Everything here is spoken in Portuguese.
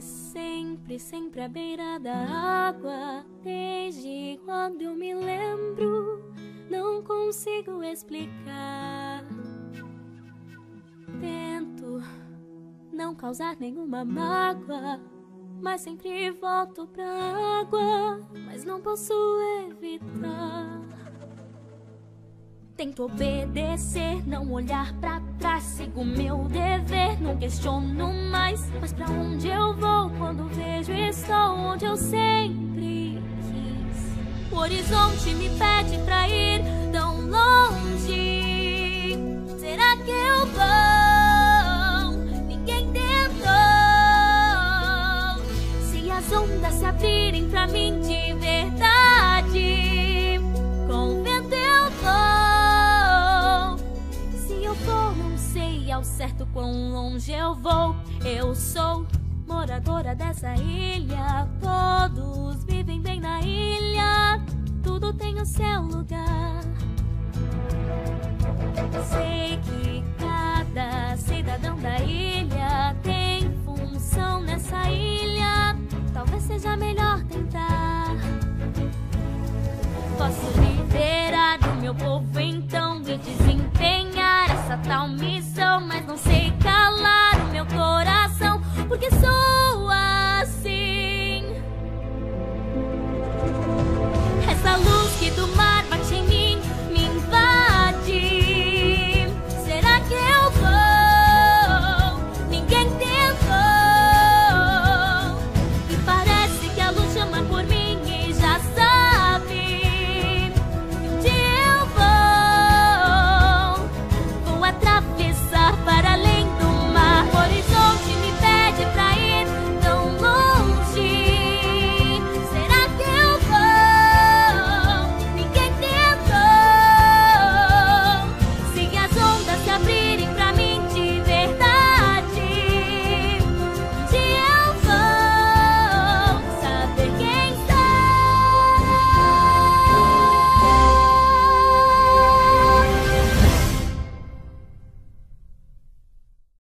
Sempre, sempre à beira da água. Desde quando eu me lembro, não consigo explicar. Tento não causar nenhuma mágoa, mas sempre volto pra água. Mas não posso evitar. Tento obedecer, não olhar pra trás, sigo meu dever, não questiono mais. Mas pra onde eu vou quando vejo estou onde eu sempre quis? O horizonte me pede pra ir tão longe. Será que eu vou? Ninguém tentou. Se as ondas se abrirem pra mim ao certo quão longe eu vou. Eu sou moradora dessa ilha. Todos vivem bem na ilha. Tudo tem o seu lugar. Sei que cada cidadão da ilha tem função nessa ilha. Talvez seja melhor tentar. Posso liberar o meu povo então missão, mas não sei calar o meu coração, porque sou